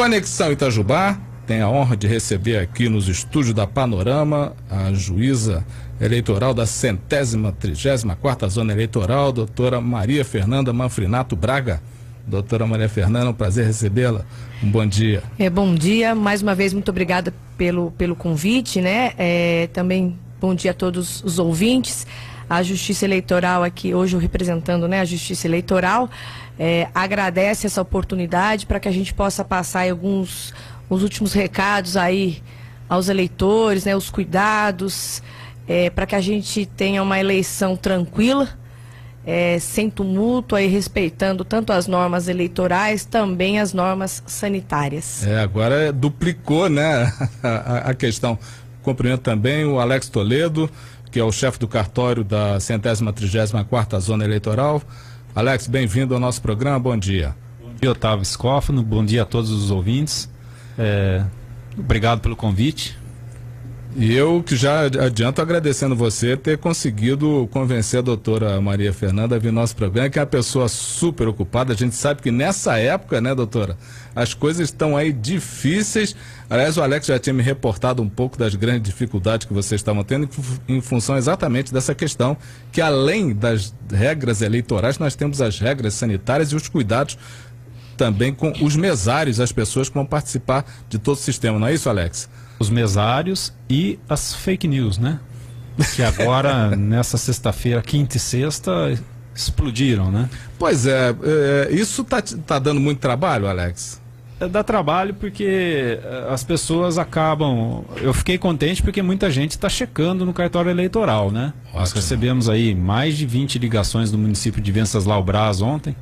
Conexão Itajubá tem a honra de receber aqui nos estúdios da Panorama a juíza eleitoral da centésima, trigésima quarta zona eleitoral, doutora Maria Fernanda Manfrinato Braga. Doutora Maria Fernanda, um prazer recebê-la. Um bom dia. É, bom dia, mais uma vez muito obrigada pelo, pelo convite, né? É, também bom dia a todos os ouvintes. A Justiça Eleitoral aqui, hoje representando né, a Justiça Eleitoral, é, agradece essa oportunidade para que a gente possa passar alguns os últimos recados aí aos eleitores, né, os cuidados, é, para que a gente tenha uma eleição tranquila, é, sem tumulto, aí respeitando tanto as normas eleitorais, também as normas sanitárias. É, agora duplicou, né, a, a questão. Cumprimento também o Alex Toledo, que é o chefe do cartório da centésima trigésima quarta zona eleitoral. Alex, bem-vindo ao nosso programa, bom dia. Bom dia, Otávio Scófano, bom dia a todos os ouvintes. É, obrigado pelo convite. E eu que já adianto agradecendo você ter conseguido convencer a doutora Maria Fernanda a vir nosso programa, que é uma pessoa super ocupada. A gente sabe que nessa época, né, doutora, as coisas estão aí difíceis. Aliás, o Alex já tinha me reportado um pouco das grandes dificuldades que vocês estavam tendo em função exatamente dessa questão, que além das regras eleitorais, nós temos as regras sanitárias e os cuidados também com os mesários, as pessoas que vão participar de todo o sistema. Não é isso, Alex? Os mesários e as fake news, né? Que agora, nessa sexta-feira, quinta e sexta, explodiram, né? Pois é, é isso tá, tá dando muito trabalho, Alex? É, dá trabalho porque é, as pessoas acabam. Eu fiquei contente porque muita gente está checando no cartório eleitoral, né? Ótimo. Nós recebemos aí mais de 20 ligações do município de Venceslau Braz ontem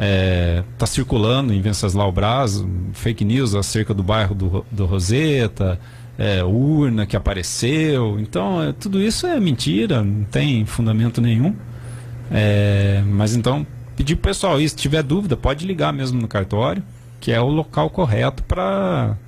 está é, tá circulando em Venceslau Braz fake news acerca do bairro do, do Roseta, é, urna que apareceu. Então, é, tudo isso é mentira, não tem fundamento nenhum. É, mas então, pedir para o pessoal, se tiver dúvida, pode ligar mesmo no cartório, que é o local correto para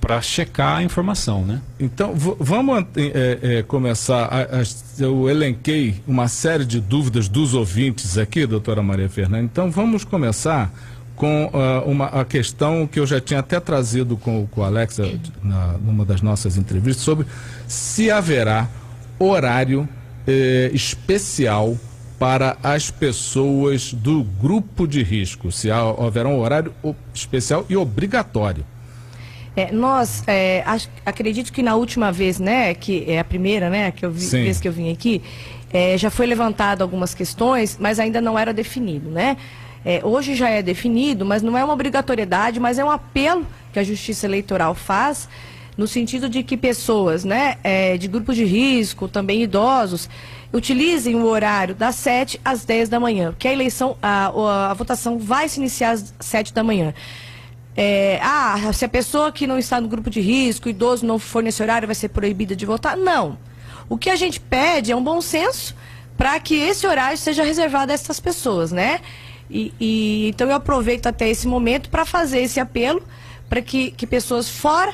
para checar a informação, né? Então, vamos é, é, começar. A, a, eu elenquei uma série de dúvidas dos ouvintes aqui, doutora Maria Fernanda. Então, vamos começar com uh, uma, a questão que eu já tinha até trazido com, com o Alex na, numa das nossas entrevistas, sobre se haverá horário eh, especial para as pessoas do grupo de risco, se há, haverá um horário especial e obrigatório. É, nós, é, acho, acredito que na última vez, né, que é a primeira, né, que eu vi, vez que eu vim aqui, é, já foi levantado algumas questões, mas ainda não era definido, né? É, hoje já é definido, mas não é uma obrigatoriedade, mas é um apelo que a Justiça Eleitoral faz no sentido de que pessoas, né, é, de grupos de risco, também idosos, utilizem o horário das 7 às 10 da manhã, porque a eleição, a, a, a votação vai se iniciar às 7 da manhã é, ah, se a pessoa que não está no grupo de risco, idoso, não for nesse horário, vai ser proibida de votar. Não. O que a gente pede é um bom senso para que esse horário seja reservado a essas pessoas, né? E, e então eu aproveito até esse momento para fazer esse apelo para que, que pessoas fora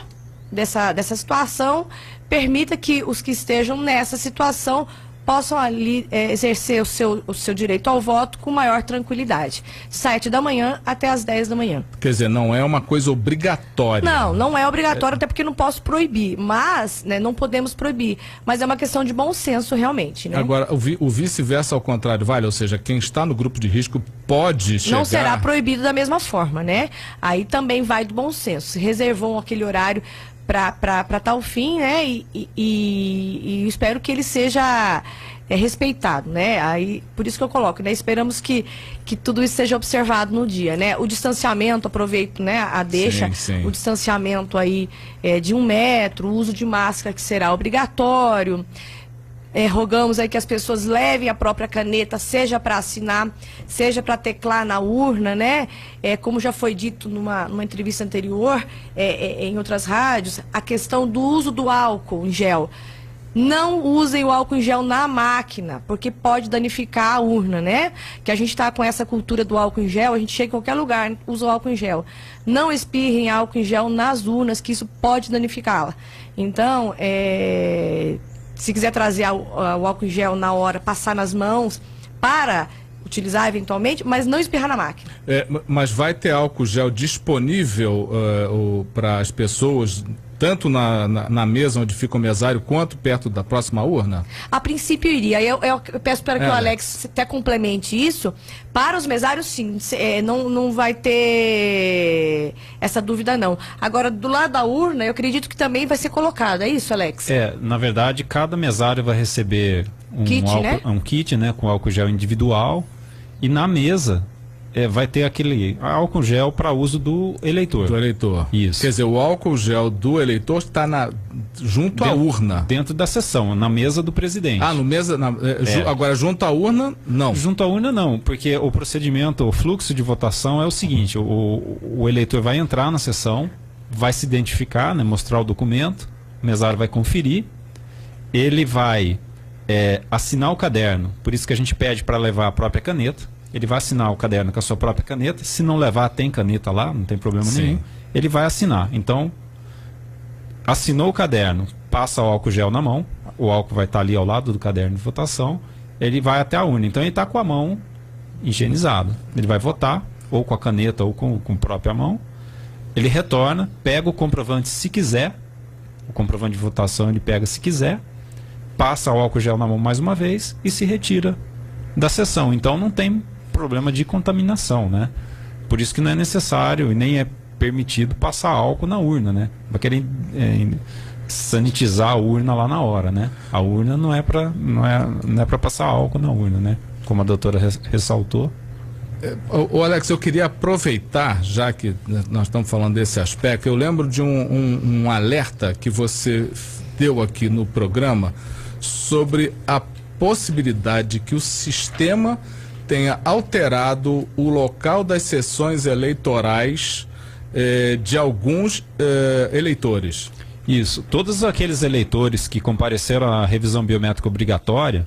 dessa, dessa situação permita que os que estejam nessa situação possam ali é, exercer o seu, o seu direito ao voto com maior tranquilidade. Sete da manhã até as 10 da manhã. Quer dizer, não é uma coisa obrigatória. Não, não é obrigatório, é... até porque não posso proibir. Mas, né, não podemos proibir. Mas é uma questão de bom senso, realmente. Né? Agora, o, vi, o vice-versa ao contrário, vale? Ou seja, quem está no grupo de risco pode chegar... Não será proibido da mesma forma, né? Aí também vai do bom senso. Se reservou aquele horário para tal fim, né? E, e, e, espero que ele seja é, respeitado, né? Aí, por isso que eu coloco, né? Esperamos que, que tudo isso seja observado no dia, né? O distanciamento, aproveito, né? A deixa, sim, sim. o distanciamento aí é, de um metro, o uso de máscara que será obrigatório. É, rogamos aí que as pessoas levem a própria caneta, seja para assinar, seja para teclar na urna, né? É, como já foi dito numa, numa entrevista anterior, é, é, em outras rádios, a questão do uso do álcool em gel. Não usem o álcool em gel na máquina, porque pode danificar a urna, né? Que a gente está com essa cultura do álcool em gel, a gente chega em qualquer lugar, usa o álcool em gel. Não espirrem álcool em gel nas urnas, que isso pode danificá-la. Então, é se quiser trazer o, álcool em gel na hora, passar nas mãos, para utilizar eventualmente, mas não espirrar na máquina. É, mas vai ter álcool gel disponível uh, para as pessoas tanto na, na, na, mesa onde fica o mesário quanto perto da próxima urna? A princípio iria. Eu, eu, eu peço para que é. o Alex até complemente isso. Para os mesários, sim, é, não, não vai ter essa dúvida, não. Agora, do lado da urna, eu acredito que também vai ser colocado. É isso, Alex? É, na verdade, cada mesário vai receber um kit, álcool, né? um kit né, com álcool gel individual. E na mesa é, vai ter aquele álcool gel para uso do eleitor. Do eleitor. Isso. Quer dizer, o álcool gel do eleitor está na, junto dentro, à urna. Dentro da sessão, na mesa do presidente. Ah, no mesa. Na, é, é. Ju, agora, junto à urna, não. Junto à urna, não, porque o procedimento, o fluxo de votação é o seguinte: o, o eleitor vai entrar na sessão, vai se identificar, né, mostrar o documento, o mesário vai conferir, ele vai é, assinar o caderno, por isso que a gente pede para levar a própria caneta ele vai assinar o caderno com a sua própria caneta. Se não levar, tem caneta lá, não tem problema Sim. nenhum. Ele vai assinar. Então, assinou o caderno, passa o álcool gel na mão, o álcool vai estar ali ao lado do caderno de votação, ele vai até a urna. Então, ele está com a mão higienizada. Ele vai votar, ou com a caneta, ou com, com a própria mão. Ele retorna, pega o comprovante se quiser, o comprovante de votação ele pega se quiser, passa o álcool gel na mão mais uma vez e se retira da sessão. Então, não tem problema de contaminação, né? Por isso que não é necessário e nem é permitido passar álcool na urna, né? Vai querer é, sanitizar a urna lá na hora, né? A urna não é para não é, não é para passar álcool na urna, né? Como a doutora ressaltou. É, o Alex, eu queria aproveitar, já que nós estamos falando desse aspecto, eu lembro de um, um, um alerta que você deu aqui no programa sobre a possibilidade que o sistema tenha alterado o local das sessões eleitorais eh, de alguns eh, eleitores. Isso. Todos aqueles eleitores que compareceram à revisão biométrica obrigatória,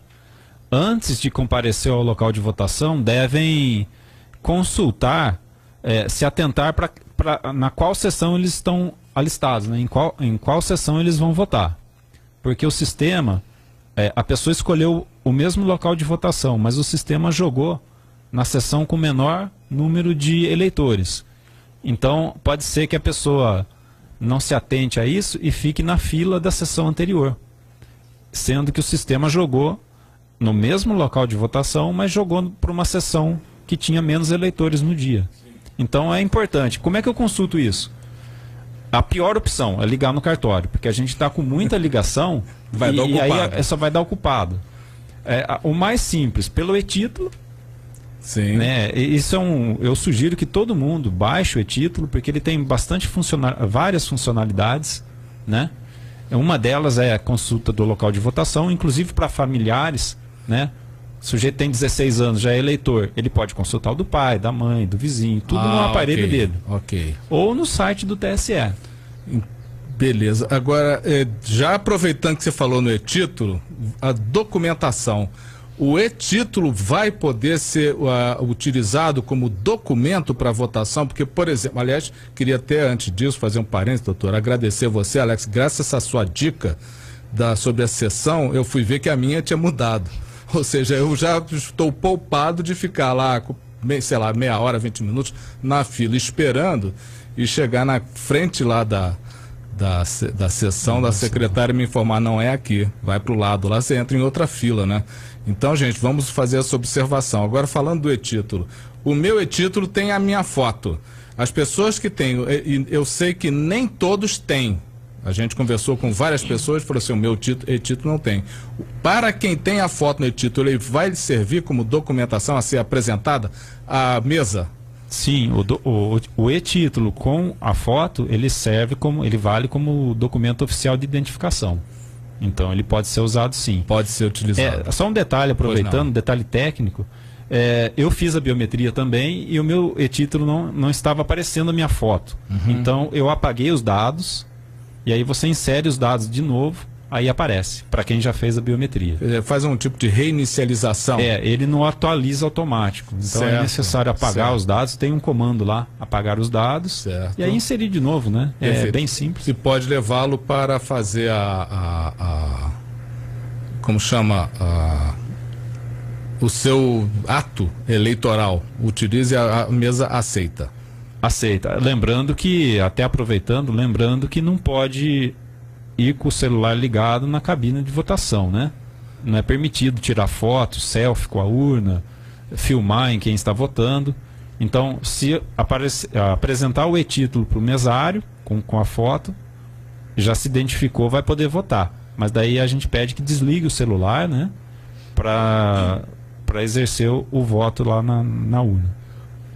antes de comparecer ao local de votação, devem consultar, eh, se atentar para na qual sessão eles estão alistados, né? em, qual, em qual sessão eles vão votar. Porque o sistema é, a pessoa escolheu o mesmo local de votação, mas o sistema jogou na sessão com menor número de eleitores. Então, pode ser que a pessoa não se atente a isso e fique na fila da sessão anterior, sendo que o sistema jogou no mesmo local de votação, mas jogou para uma sessão que tinha menos eleitores no dia. Então é importante. Como é que eu consulto isso? A pior opção é ligar no cartório, porque a gente está com muita ligação vai e, e aí é, só vai dar ocupado. É, o mais simples, pelo e-título. Sim. Né? Isso é um, eu sugiro que todo mundo baixe o e-título, porque ele tem bastante funcionar, várias funcionalidades. Né? Uma delas é a consulta do local de votação, inclusive para familiares. Né? O sujeito tem 16 anos, já é eleitor. Ele pode consultar o do pai, da mãe, do vizinho, tudo ah, no aparelho okay, dele. Ok. Ou no site do TSE. Beleza. Agora, é, já aproveitando que você falou no e-título, a documentação. O e-título vai poder ser uh, utilizado como documento para votação? Porque, por exemplo, aliás, queria até antes disso fazer um parênteses, doutor, agradecer você, Alex, graças a sua dica da, sobre a sessão, eu fui ver que a minha tinha mudado. Ou seja, eu já estou poupado de ficar lá, sei lá, meia hora, 20 minutos na fila esperando e chegar na frente lá da, da, da sessão da secretária me informar, não é aqui, vai para o lado, lá você entra em outra fila, né? Então, gente, vamos fazer essa observação. Agora, falando do e-título, o meu e-título tem a minha foto. As pessoas que têm, eu sei que nem todos têm. A gente conversou com várias pessoas e falou assim: o meu e-título não tem. Para quem tem a foto no e-título, ele vai servir como documentação a ser apresentada à mesa Sim, o, o, o e-título com a foto, ele serve como, ele vale como documento oficial de identificação. Então ele pode ser usado sim. Pode ser utilizado. É, só um detalhe, aproveitando, um detalhe técnico. É, eu fiz a biometria também e o meu e-título não, não estava aparecendo a minha foto. Uhum. Então eu apaguei os dados e aí você insere os dados de novo aí aparece, para quem já fez a biometria. Faz um tipo de reinicialização. É, ele não atualiza automático. Então é certo, é necessário apagar certo. os dados, tem um comando lá, apagar os dados certo. e aí inserir de novo, né? É Perfeito. É bem simples. E pode levá-lo para fazer a, a, a, como chama a o seu ato eleitoral, utilize a, a mesa aceita. Aceita. Lembrando que, até aproveitando, lembrando que não pode ir com o celular ligado na cabine de votação, né? Não é permitido tirar foto, selfie com a urna, filmar em quem está votando. Então, se aparecer, apresentar o e-título para o mesário, com, com a foto, já se identificou, vai poder votar. Mas daí a gente pede que desligue o celular, né? Para exercer o, o, voto lá na, na urna.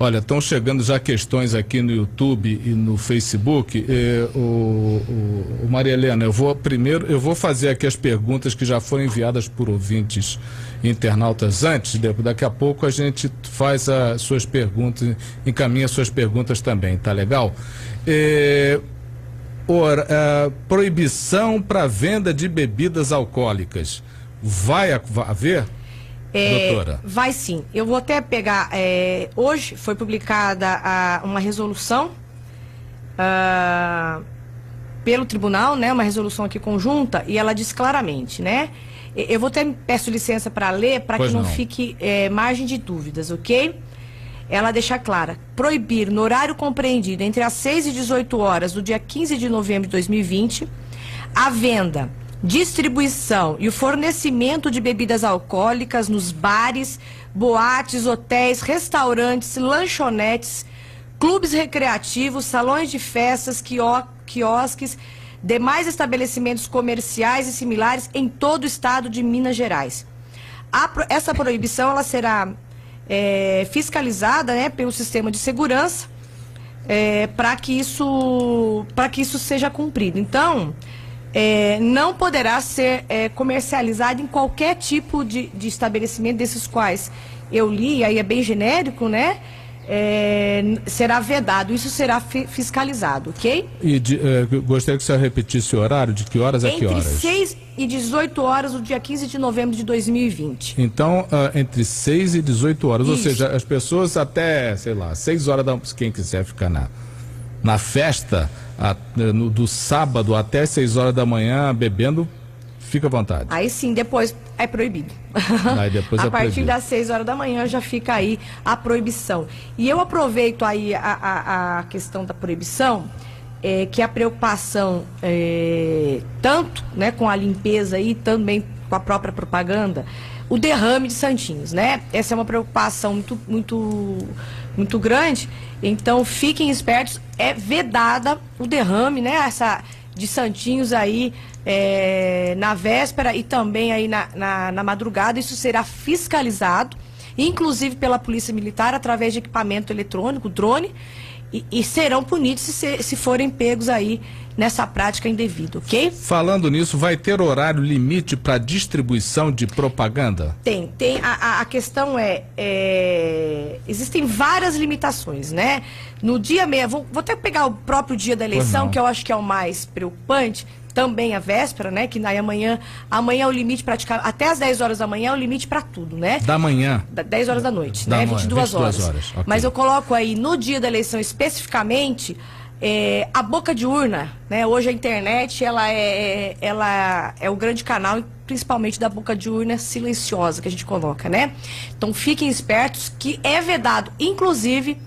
Olha, estão chegando já questões aqui no YouTube e no Facebook. Eh, o, o, o, Maria Helena, eu vou primeiro, eu vou fazer aqui as perguntas que já foram enviadas por ouvintes internautas antes. Daqui a pouco a gente faz as suas perguntas, encaminha suas perguntas também, tá legal? Eh, eh, proibição para venda de bebidas alcoólicas. Vai haver? É, Doutora. Vai sim. Eu vou até pegar. É, hoje foi publicada a, uma resolução uh, pelo tribunal, né? Uma resolução aqui conjunta, e ela diz claramente, né? Eu vou até peço licença para ler para que não, não. fique é, margem de dúvidas, ok? Ela deixa clara: proibir no horário compreendido entre as 6 e 18 horas do dia 15 de novembro de 2020 a venda distribuição e o fornecimento de bebidas alcoólicas nos bares, boates, hotéis, restaurantes, lanchonetes, clubes recreativos, salões de festas, quiosques, demais estabelecimentos comerciais e similares em todo o estado de Minas Gerais. A, essa proibição ela será é, fiscalizada né, pelo sistema de segurança é, para que isso para que isso seja cumprido. Então, é, não poderá ser é, comercializado em qualquer tipo de, de, estabelecimento desses quais eu li, aí é bem genérico, né? É, será vedado, isso será fiscalizado, ok? E de, é, gostaria que você repetisse o horário, de que horas a que horas? Entre 6 e 18 horas, do dia 15 de novembro de 2020. Então, uh, entre 6 e 18 horas, isso. ou seja, as pessoas até, sei lá, 6 horas da quem quiser ficar na, na festa, a, no, do sábado até 6 horas da manhã bebendo, fica à vontade. Aí sim, depois é proibido. Aí depois a é partir proibido. das 6 horas da manhã já fica aí a proibição. E eu aproveito aí a, a, a questão da proibição, é, que a preocupação é, tanto né, com a limpeza e também com a própria propaganda, o derrame de santinhos, né? Essa é uma preocupação muito, muito, muito grande. Então fiquem espertos, é vedada o derrame, né? Essa de santinhos aí é, na véspera e também aí na, na, na madrugada. Isso será fiscalizado, inclusive pela Polícia Militar, através de equipamento eletrônico, drone, e, e serão punidos se, se forem pegos aí nessa prática indevida, ok? Falando nisso, vai ter horário limite para distribuição de propaganda? Tem, tem. A, a questão é, é, existem várias limitações, né? No dia meia, vou, vou até pegar o próprio dia da eleição, que eu acho que é o mais preocupante também a véspera, né? Que na amanhã, amanhã é o limite praticamente, até as 10 horas da manhã é o limite para tudo, né? Da manhã? Da 10 horas da noite, da né? 22, 22 horas. horas. Okay. Mas eu coloco aí no dia da eleição especificamente é, a boca de urna, né? Hoje a internet ela é, ela é o grande canal, principalmente da boca de urna silenciosa que a gente coloca, né? Então fiquem espertos que é vedado, inclusive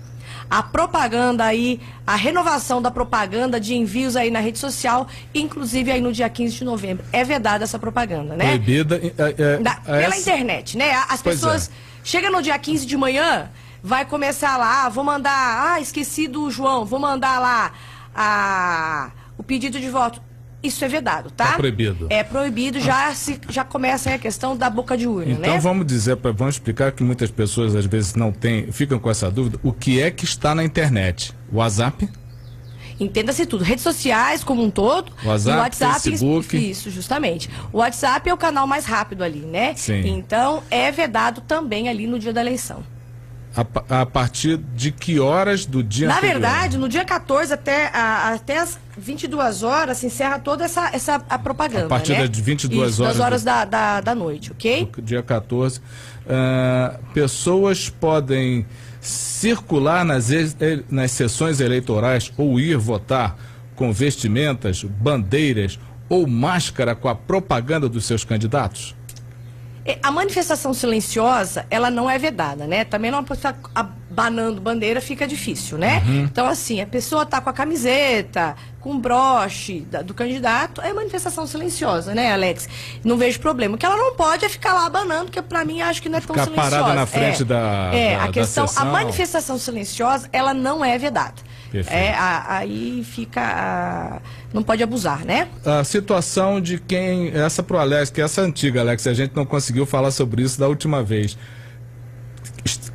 a propaganda aí, a renovação da propaganda de envios aí na rede social, inclusive aí no dia 15 de novembro. É vedada essa propaganda, né? Proibida é, é, da, pela essa... internet, né? As pois pessoas é. chegam no dia 15 de manhã, vai começar lá, ah, vou mandar, ah, esqueci do João, vou mandar lá a, o pedido de voto. Isso é vedado, tá? É proibido. É proibido, já, se, já começa a questão da boca de urna, então né? vamos dizer, vamos explicar que muitas pessoas às vezes não têm, ficam com essa dúvida, o que é que está na internet? WhatsApp? Entenda-se tudo. Redes sociais como um todo. WhatsApp, WhatsApp Facebook. Isso, justamente. O WhatsApp é o canal mais rápido ali, né? Sim. Então é vedado também ali no dia da eleição. A, a, partir de que horas do dia Na anterior? verdade, no dia 14 até, a, até as 22 horas se encerra toda essa, essa a propaganda. A partir né? das 22 Isso, horas. Das horas do... da, da, da, noite, ok? Dia 14. Uh, ah, pessoas podem circular nas, nas sessões eleitorais ou ir votar com vestimentas, bandeiras ou máscara com a propaganda dos seus candidatos? É, a manifestação silenciosa, ela não é vedada, né? Também não pode estar abanando bandeira, fica difícil, né? Uhum. Então, assim, a pessoa está com a camiseta, com o broche da, do candidato, é manifestação silenciosa, né, Alex? Não vejo problema. O que ela não pode é ficar lá abanando, que para mim acho que não é tão ficar silenciosa. parada na frente é, da É, da, a questão, a manifestação silenciosa, ela não é vedada. É, a, aí fica. A, não pode abusar, né? A situação de quem. Essa pro Alex, que é essa antiga, Alex, a gente não conseguiu falar sobre isso da última vez.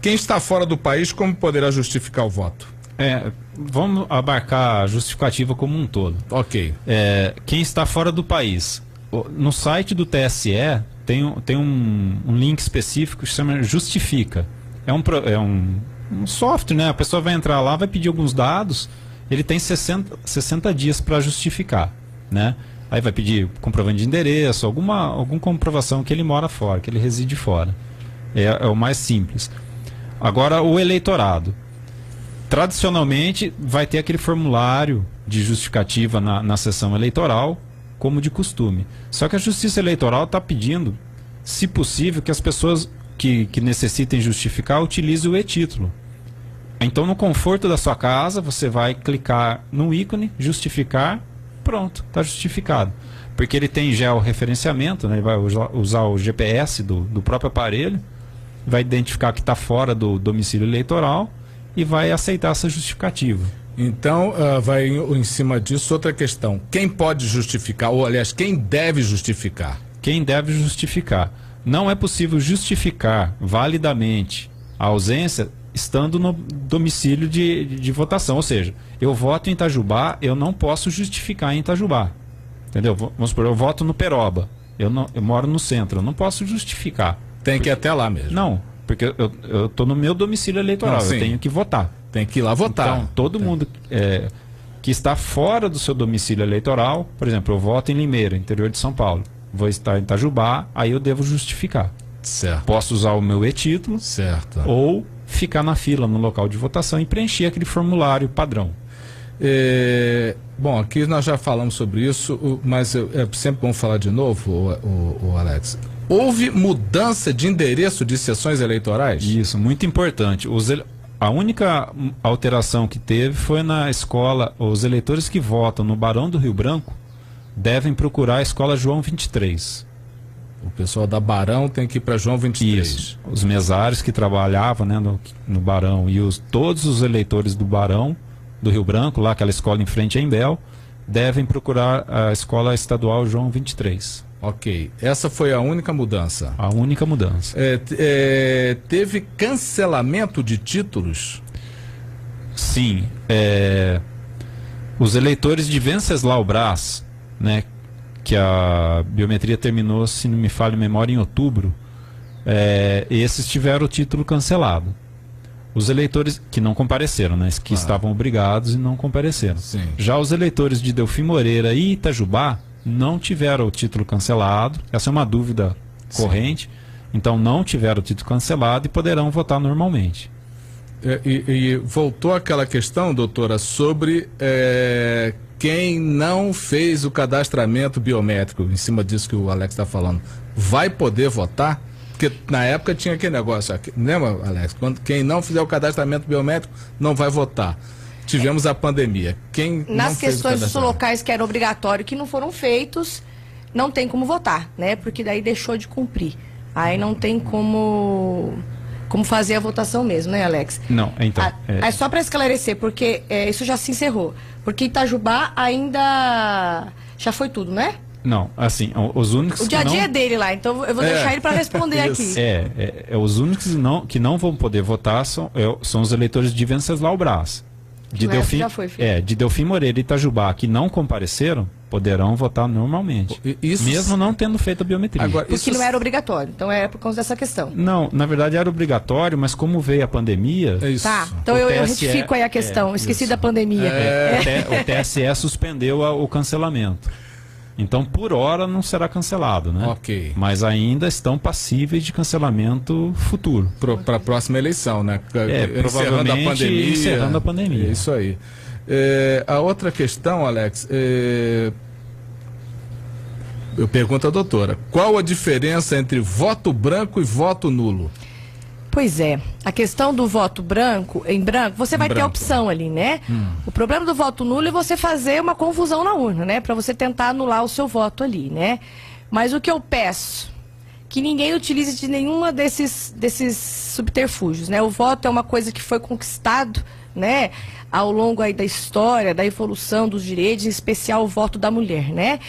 Quem está fora do país, como poderá justificar o voto? É, vamos abarcar a justificativa como um todo. Ok. É, quem está fora do país. No site do TSE tem, tem um, um link específico que se chama Justifica. É um, é um um software, né? A pessoa vai entrar lá, vai pedir alguns dados, ele tem 60, 60 dias para justificar, né? Aí vai pedir comprovante de endereço, alguma, alguma comprovação que ele mora fora, que ele reside fora. É, é o mais simples. Agora, o eleitorado. Tradicionalmente, vai ter aquele formulário de justificativa na, na sessão eleitoral, como de costume. Só que a Justiça Eleitoral está pedindo, se possível, que as pessoas que, que necessitem justificar utilizem o e-título. Então, no conforto da sua casa, você vai clicar no ícone, justificar, pronto, está justificado. Porque ele tem georreferenciamento, né? ele vai usar o GPS do, do próprio aparelho, vai identificar que está fora do domicílio eleitoral e vai aceitar essa justificativa. Então, uh, vai em, em cima disso outra questão. Quem pode justificar, ou aliás, quem deve justificar? Quem deve justificar. Não é possível justificar validamente a ausência estando no domicílio de, de, de, votação. Ou seja, eu voto em Itajubá, eu não posso justificar em Itajubá. Entendeu? Vamos supor, eu voto no Peroba. Eu, não, eu moro no centro, eu não posso justificar. Tem que ir até lá mesmo. Não, porque eu estou no meu domicílio eleitoral, não, eu tenho que votar. Tem que ir lá votar. Então, todo Tem. mundo é, que está fora do seu domicílio eleitoral, por exemplo, eu voto em Limeira, interior de São Paulo. Vou estar em Itajubá, aí eu devo justificar. Certo. Posso usar o meu e-título. Certo. Ou ficar na fila no local de votação e preencher aquele formulário padrão. É, bom, aqui nós já falamos sobre isso, mas é sempre bom falar de novo, o, o, o Alex. Houve mudança de endereço de sessões eleitorais? Isso, muito importante. Os, a única alteração que teve foi na escola, os eleitores que votam no Barão do Rio Branco devem procurar a escola João 23. O pessoal da Barão tem que ir para João 23. Isso. Os mesários que trabalhavam né, no, no Barão e os, todos os eleitores do Barão, do Rio Branco, lá aquela escola em frente a Embel, devem procurar a escola estadual João 23. Ok. Essa foi a única mudança? A única mudança. É, é, teve cancelamento de títulos? Sim. É, os eleitores de Venceslau Brás, né, que a biometria terminou, se não me falha a memória, em outubro, é, esses tiveram o título cancelado. Os eleitores que não compareceram, né, que claro. estavam obrigados e não compareceram. Sim. Já os eleitores de Delfim Moreira e Itajubá não tiveram o título cancelado. Essa é uma dúvida Sim. corrente. Então não tiveram o título cancelado e poderão votar normalmente. É, e, e, voltou aquela questão, doutora, sobre é, quem não fez o cadastramento biométrico, em cima disso que o Alex está falando, vai poder votar? Porque na época tinha aquele negócio, lembra, Alex? Quando, quem não fizer o cadastramento biométrico não vai votar. Tivemos a pandemia. Quem Nas questões dos locais que eram obrigatórios, que não foram feitos, não tem como votar, né? Porque daí deixou de cumprir. Aí não tem como como fazer a votação mesmo, né, Alex? Não, então. Ah, é, é só para esclarecer, porque é, isso já se encerrou. Porque Itajubá ainda já foi tudo, né? Não, assim, os únicos. O dia a dia não... é dele lá, então eu vou é. deixar ele para responder aqui. É, é, é, os únicos não, que não vão poder votar são, é, são os eleitores de Venceslau Brás. De Delfim, já foi, filho. é, de Delfim Moreira e Itajubá, que não compareceram, poderão votar normalmente. Isso... Mesmo não tendo feito a biometria. Agora, Porque isso... não era obrigatório. Então é por causa dessa questão. Não, na verdade era obrigatório, mas como veio a pandemia. É isso. Tá, então eu, TSE... eu retifico aí a questão. É, Esqueci isso. da pandemia. É. O TSE suspendeu a, o cancelamento. Então, por hora, não será cancelado, né? Ok. Mas ainda estão passíveis de cancelamento futuro. Para a próxima eleição, né? É, encerrando a pandemia. Encerrando a pandemia. É isso aí. É, a outra questão, Alex, é... eu pergunto à doutora, qual a diferença entre voto branco e voto nulo? Pois é, a questão do voto branco, em branco, você vai branco. ter a opção ali, né? Hum. O problema do voto nulo é você fazer uma confusão na urna, né? Para você tentar anular o seu voto ali, né? Mas o que eu peço, que ninguém utilize de nenhuma desses, desses subterfúgios, né? O voto é uma coisa que foi conquistado, né? Ao longo aí da história, da evolução dos direitos, em especial o voto da mulher, né?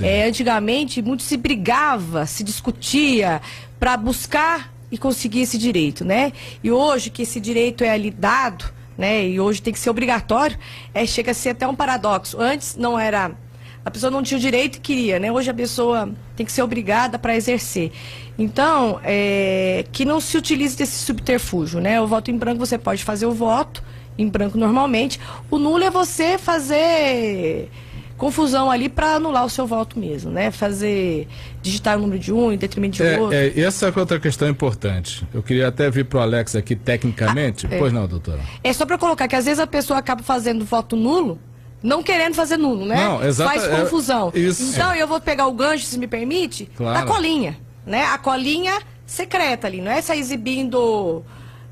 É, antigamente, muito se brigava, se discutia para buscar e conseguir esse direito, né? E hoje que esse direito é ali dado, né? E hoje tem que ser obrigatório, é, chega a ser até um paradoxo. Antes não era a pessoa não tinha o direito e queria, né? Hoje a pessoa tem que ser obrigada para exercer. Então, é, que não se utilize desse subterfúgio, né? O voto em branco você pode fazer o voto em branco normalmente. O nulo é você fazer confusão ali para anular o seu voto mesmo, né? Fazer digitar o número de um em detrimento de é, outro. É, essa é outra questão importante. Eu queria até vir para o Alex aqui tecnicamente. Ah, é. Pois não, doutora. É só para colocar que às vezes a pessoa acaba fazendo voto nulo não querendo fazer nulo, né? Não, exato, Faz é, confusão. É, isso. Então eu vou pegar o gancho, se me permite, claro. da colinha, né? A colinha secreta ali, não é essa exibindo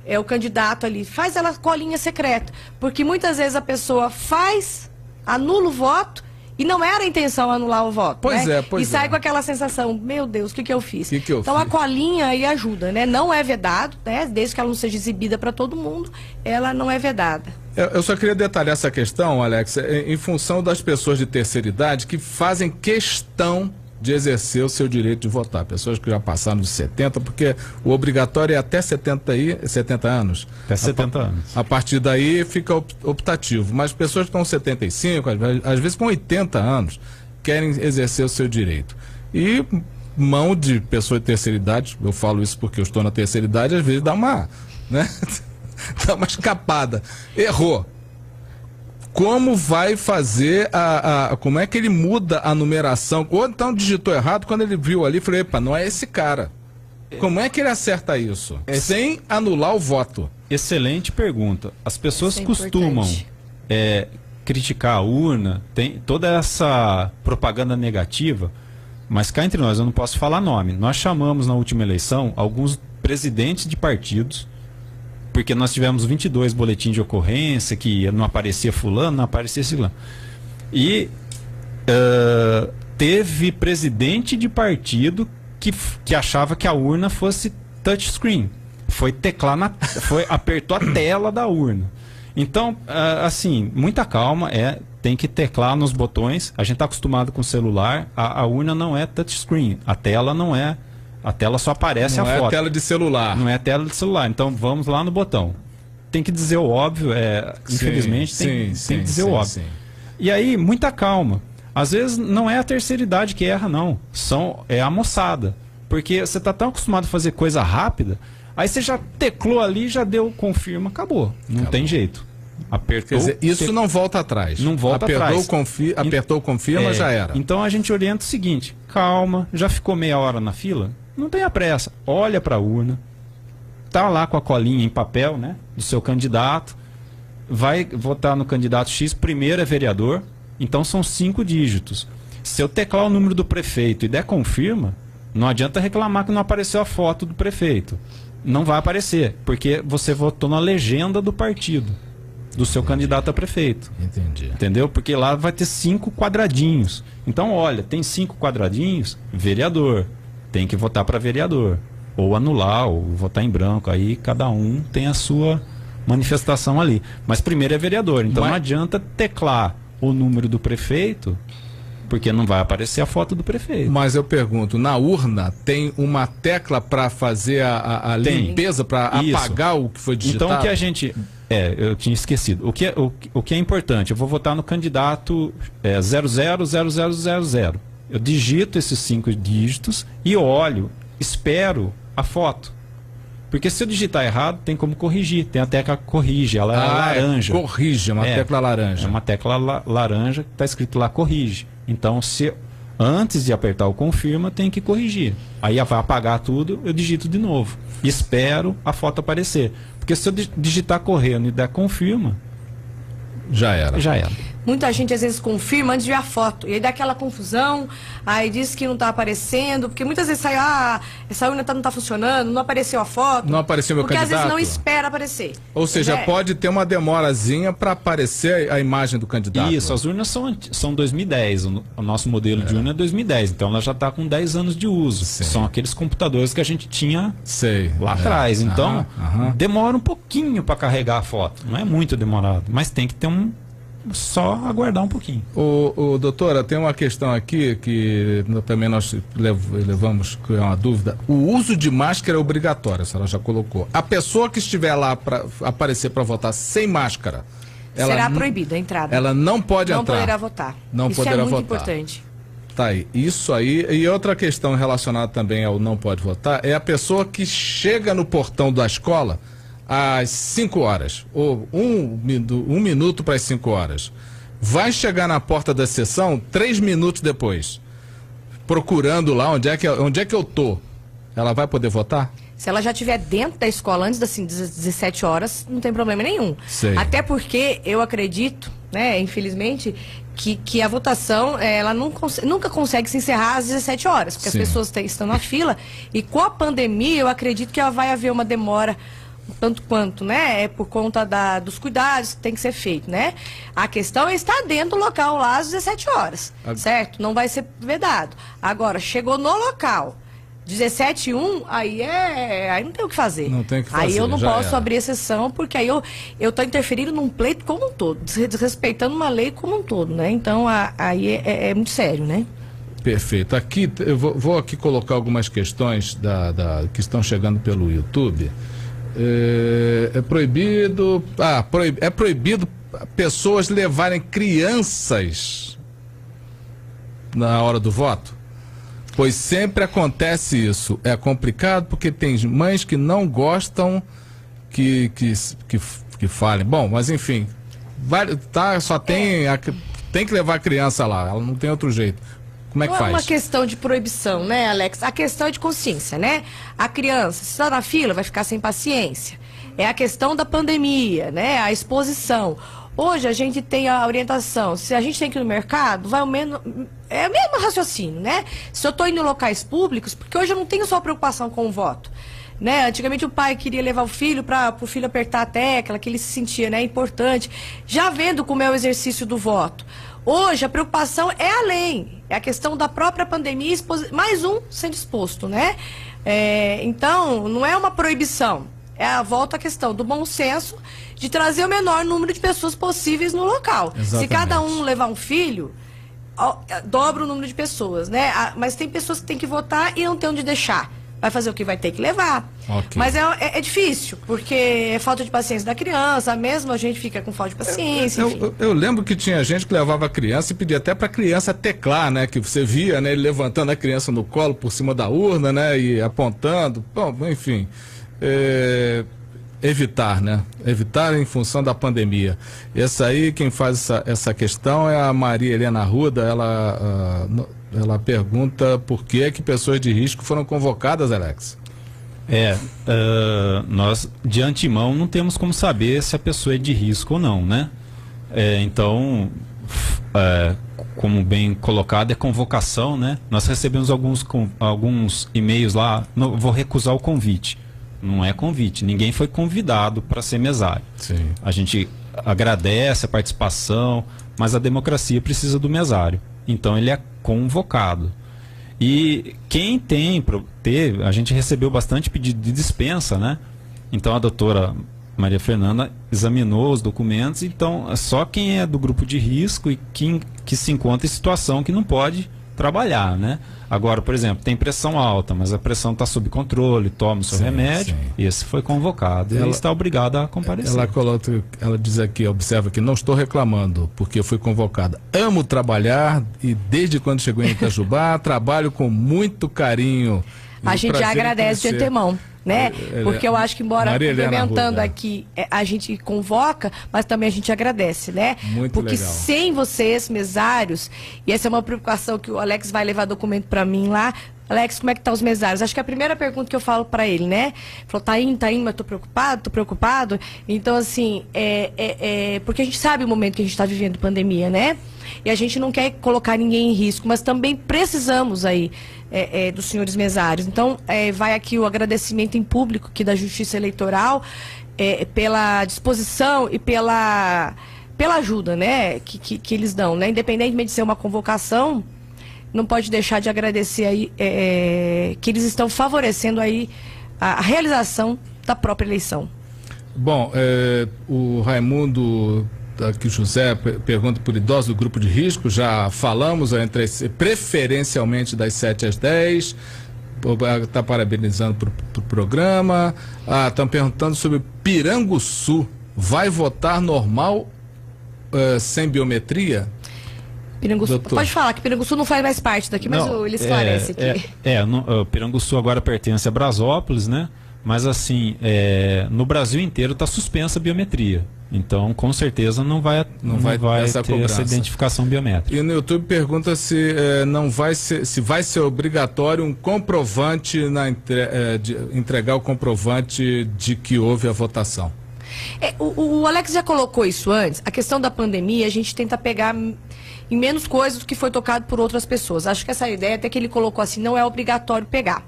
é o candidato ali, faz ela colinha secreta, porque muitas vezes a pessoa faz, anula o voto e não era a intenção anular o voto. Pois né? é, pois E sai é. com aquela sensação, meu Deus, o que, que eu fiz? Que que eu então fiz? a colinha aí ajuda, né? Não é vedado, né? Desde que ela não seja exibida para todo mundo, ela não é vedada. Eu só queria detalhar essa questão, Alex, em função das pessoas de terceira idade que fazem questão de exercer o seu direito de votar. Pessoas que já passaram de 70, porque o obrigatório é até 70, aí, 70 anos. Até 70 a, anos. A partir daí fica optativo. Mas pessoas que estão com 75, às vezes com 80 anos, querem exercer o seu direito. E mão de pessoa de terceira idade, eu falo isso porque eu estou na terceira idade, às vezes dá uma, né? dá uma escapada. Errou como vai fazer a, a, Como é que ele muda a numeração? Ou então digitou errado quando ele viu ali, falei, epa, não é esse cara. Como é que ele acerta isso? É, sem anular o voto. Excelente pergunta. As pessoas é costumam é, criticar a urna, tem toda essa propaganda negativa, mas cá entre nós, eu não posso falar nome. Nós chamamos na última eleição alguns presidentes de partidos porque nós tivemos 22 boletins de ocorrência que não aparecia fulano, não aparecia ciclano. E uh, teve presidente de partido que, que achava que a urna fosse touchscreen. Foi teclar na, foi apertou a tela da urna. Então, uh, assim, muita calma, é tem que teclar nos botões. A gente está acostumado com o celular, a, a urna não é touchscreen, a tela não é a tela só aparece não a é foto. Não é tela de celular. Não é tela de celular. Então vamos lá no botão. Tem que dizer o óbvio, é, sim, infelizmente sim, tem, sim, tem que dizer o óbvio. E aí, muita calma. Às vezes não é a terceira idade que erra, não. São, é a moçada. Porque você está tão acostumado a fazer coisa rápida, aí você já teclou ali, já deu confirma, acabou. Não acabou. tem jeito. Apertou. Dizer, isso te... não volta atrás. Não volta apertou, atrás. Confi... Apertou, confirma, é, já era. Então a gente orienta o seguinte: calma, já ficou meia hora na fila? Não tenha pressa. Olha para a urna. Tá lá com a colinha em papel, né? Do seu candidato. Vai votar no candidato X. Primeiro é vereador. Então são cinco dígitos. Se eu teclar o número do prefeito e der confirma, não adianta reclamar que não apareceu a foto do prefeito. Não vai aparecer, porque você votou na legenda do partido, do seu Entendi. candidato a prefeito. Entendi. Entendeu? Porque lá vai ter cinco quadradinhos. Então, olha, tem cinco quadradinhos, vereador tem que votar para vereador. Ou anular, ou votar em branco. Aí cada um tem a sua manifestação ali. Mas primeiro é vereador. Então Mas... não adianta teclar o número do prefeito, porque não vai aparecer a foto do prefeito. Mas eu pergunto, na urna tem uma tecla para fazer a, a, a limpeza, para apagar o que foi digitado? Então o que a gente. É, eu tinha esquecido. O que é, o, o que é importante? Eu vou votar no candidato é, 000000. Eu digito esses cinco dígitos e olho, espero a foto. Porque se eu digitar errado, tem como corrigir. Tem a tecla corrige, ela é ah, laranja. É, corrige, é uma é, tecla laranja. É uma tecla la laranja que está escrito lá corrige. Então, se antes de apertar o confirma, tem que corrigir. Aí vai apagar tudo, eu digito de novo. Espero a foto aparecer. Porque se eu digitar correndo e der confirma, já era. Já era. Muita gente às vezes confirma antes de ver a foto. E aí dá aquela confusão, aí diz que não está aparecendo, porque muitas vezes sai, ah, essa urna tá, não está funcionando, não apareceu a foto. Não apareceu meu porque candidato. Porque às vezes não espera aparecer. Ou seja, né? pode ter uma demorazinha para aparecer a imagem do candidato. Isso, as urnas são, são 2010. O, nosso modelo é. de urna é 2010, então ela já está com 10 anos de uso. Sim. São aqueles computadores que a gente tinha Sei. lá é. atrás. Então, aham, aham. demora um pouquinho para carregar a foto. Não é muito demorado, mas tem que ter um só aguardar um pouquinho. O, o doutora, tem uma questão aqui que também nós levamos, que é uma dúvida. O uso de máscara é obrigatório, a senhora já colocou. A pessoa que estiver lá para aparecer para votar sem máscara, ela será proibida a entrada. Ela não pode não entrar. Não poderá votar. Não Isso poderá é muito votar. importante. Tá aí. Isso aí. E outra questão relacionada também ao não pode votar é a pessoa que chega no portão da escola às 5 horas, ou um, um minuto para as 5 horas. Vai chegar na porta da sessão três minutos depois, procurando lá onde é que, onde é que eu tô. Ela vai poder votar? Se ela já estiver dentro da escola antes assim, das 17 horas, não tem problema nenhum. Sei. Até porque eu acredito, né, infelizmente, que, que a votação ela não cons nunca consegue se encerrar às 17 horas, porque Sim. as pessoas estão na fila. E com a pandemia, eu acredito que ela vai haver uma demora tanto quanto, né? É por conta da, dos cuidados que tem que ser feito, né? A questão é estar dentro do local lá às 17 horas, certo? Não vai ser vedado. Agora, chegou no local, 17 e 1, aí é. Aí não tem o que fazer. Não tem que fazer. Aí eu não posso era. abrir exceção, porque aí eu, eu tô interferindo num pleito como um todo, desrespeitando uma lei como um todo, né? Então a, aí é, é, é muito sério, né? Perfeito. Aqui, eu vou, vou aqui colocar algumas questões da, da, que estão chegando pelo YouTube. É, é proibido. Ah, proib, é proibido pessoas levarem crianças na hora do voto? Pois sempre acontece isso. É complicado porque tem mães que não gostam que, que, que, que falem. Bom, mas enfim, vai, tá, só tem, a, tem que levar a criança lá, ela não tem outro jeito. Como é que não faz? é uma questão de proibição, né, Alex? A questão é de consciência, né? A criança, se está na fila, vai ficar sem paciência. É a questão da pandemia, né? A exposição. Hoje a gente tem a orientação. Se a gente tem que ir no mercado, vai ao menos. É o mesmo raciocínio, né? Se eu estou indo em locais públicos, porque hoje eu não tenho só preocupação com o voto. Né? Antigamente o pai queria levar o filho para o filho apertar a tecla, que ele se sentia né, importante, já vendo como é o exercício do voto. Hoje a preocupação é além, é a questão da própria pandemia, mais um sendo exposto, né? É, então, não é uma proibição, é a volta à questão do bom senso de trazer o menor número de pessoas possíveis no local. Exatamente. Se cada um levar um filho, dobra o número de pessoas, né? Mas tem pessoas que têm que votar e não tem onde deixar vai fazer o que vai ter que levar. Okay. Mas é, é, é, difícil, porque é falta de paciência da criança, mesmo a gente fica com falta de paciência. Eu, eu, eu lembro que tinha gente que levava a criança e pedia até para a criança teclar, né? Que você via, né? Ele levantando a criança no colo por cima da urna, né? E apontando. Bom, enfim. É, evitar, né? Evitar em função da pandemia. Essa aí, quem faz essa, essa questão é a Maria Helena Ruda. Ela. Uh, ela pergunta por que é que pessoas de risco foram convocadas, Alex. É, uh, nós de antemão não temos como saber se a pessoa é de risco ou não, né? É, então, é, como bem colocado, é convocação, né? Nós recebemos alguns, com, alguns e-mails lá, não, vou recusar o convite. Não é convite, ninguém foi convidado para ser mesário. Sim. A gente agradece a participação, mas a democracia precisa do mesário. Então ele é convocado. E quem tem, teve, a gente recebeu bastante pedido de dispensa, né? Então a doutora Maria Fernanda examinou os documentos, então só quem é do grupo de risco e quem que se encontra em situação que não pode trabalhar, né? Agora, por exemplo, tem pressão alta, mas a pressão está sob controle, toma o seu sim, remédio, sim. e esse foi convocado ela, e está obrigado a comparecer. Ela, coloca, ela diz aqui, observa que não estou reclamando, porque eu fui convocada. Amo trabalhar e desde quando chegou em Itajubá, trabalho com muito carinho. A gente já agradece de antemão né? Porque eu acho que, embora Maria complementando aqui, é, a gente convoca, mas também a gente agradece, né? Muito Porque legal. sem vocês, mesários, e essa é uma preocupação que o Alex vai levar documento para mim lá, Alex, como é que tá os mesários? Acho que é a primeira pergunta que eu falo para ele, né? Falou, tá indo, tá indo, mas tô preocupado, tô preocupado. Então, assim, é, é, é porque a gente sabe o momento que a gente está vivendo pandemia, né? E a gente não quer colocar ninguém em risco, mas também precisamos aí é, é, dos senhores mesários. Então, é, vai aqui o agradecimento em público aqui da Justiça Eleitoral é, pela disposição e pela, pela ajuda, né? Que, que, que eles dão, né? Independentemente de ser uma convocação não pode deixar de agradecer aí é, é, que eles estão favorecendo aí a, a realização da própria eleição. Bom, o Raimundo aqui José pergunta por idosos do grupo de risco, já falamos entre preferencialmente das 7 às 10. Está parabenizando para o pro programa. Estão ah, perguntando sobre Piranguçu. Vai votar normal uh, sem biometria? Piranguçu, pode falar que Piranguçu não faz mais parte daqui, mas não, ele esclarece é, aqui. É, é no, Piranguçu agora pertence a Brasópolis, né? Mas assim, é, no Brasil inteiro está suspensa a biometria. Então, com certeza não vai, não, não vai, vai essa ter cobrança. essa identificação biométrica. E no YouTube pergunta se é, não vai ser, se vai ser obrigatório um comprovante na entre, é, de, entregar o comprovante de que houve a votação. É, o, o, Alex já colocou isso antes. A questão da pandemia, a gente tenta pegar em menos coisas do que foi tocado por outras pessoas. Acho que essa ideia, até que ele colocou assim, não é obrigatório pegar.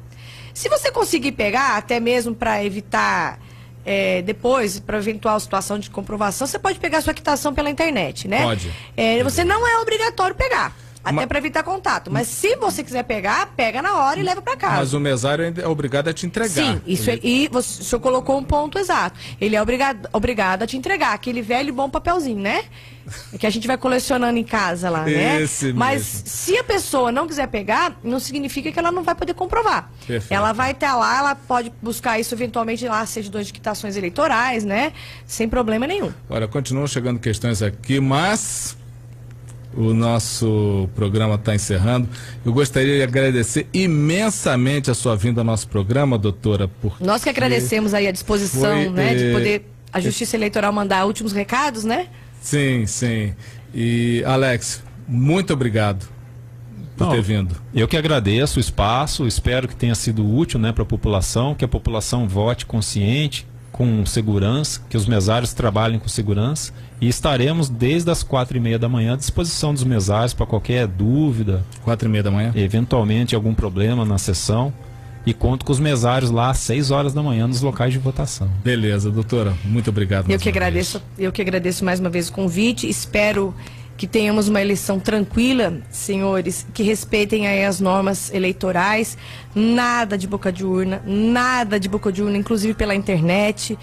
Se você conseguir pegar, até mesmo para evitar é, depois, para eventual situação de comprovação, você pode pegar sua quitação pela internet, né? Pode. É, você não é obrigatório pegar. Até para evitar contato. Mas se você quiser pegar, pega na hora e leva para casa. Mas o mesário é obrigado a te entregar. Sim, isso Ele... é, e você, o senhor colocou um ponto exato. Ele é obrigado, obrigado a te entregar aquele velho e bom papelzinho, né? Que a gente vai colecionando em casa lá, né? Esse Mas mesmo. se a pessoa não quiser pegar, não significa que ela não vai poder comprovar. Perfeito. Ela vai estar lá, ela pode buscar isso eventualmente lá, certidões de quitações eleitorais, né? Sem problema nenhum. Olha, continuam chegando questões aqui, mas o nosso programa está encerrando. Eu gostaria de agradecer imensamente a sua vinda ao nosso programa, doutora. Porque Nós que agradecemos aí a disposição, foi, né, de eh, poder a Justiça Eleitoral mandar últimos recados, né? Sim, sim. E Alex, muito obrigado por Não, ter vindo. Eu que agradeço o espaço, espero que tenha sido útil, né, para a população, que a população vote consciente, com segurança, que os mesários trabalhem com segurança e estaremos desde as quatro e meia da manhã à disposição dos mesários para qualquer dúvida. Quatro e meia da manhã? Eventualmente algum problema na sessão. E conto com os mesários lá às 6 horas da manhã nos locais de votação. Beleza, doutora. Muito obrigado. Eu que agradeço, vez. eu que agradeço mais uma vez o convite. Espero que tenhamos uma eleição tranquila, senhores, que respeitem aí as normas eleitorais, nada de boca de urna, nada de boca de urna, inclusive pela internet,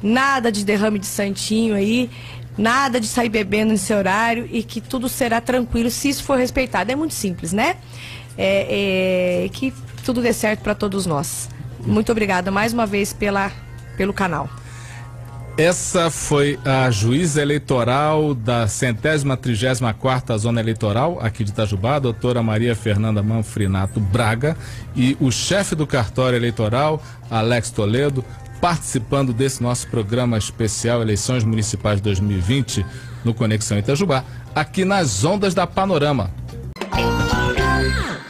nada de derrame de santinho aí, nada de sair bebendo nesse horário e que tudo será tranquilo se isso for respeitado. É muito simples, né? É, é, que tudo dê certo para todos nós. Muito obrigada mais uma vez pela, pelo canal. Essa foi a juíza eleitoral da centésima trigésima quarta zona eleitoral aqui de Itajubá, a doutora Maria Fernanda Manfrinato Braga, e o chefe do cartório eleitoral, Alex Toledo, participando desse nosso programa especial Eleições Municipais 2020 no Conexão Itajubá, aqui nas ondas da Panorama.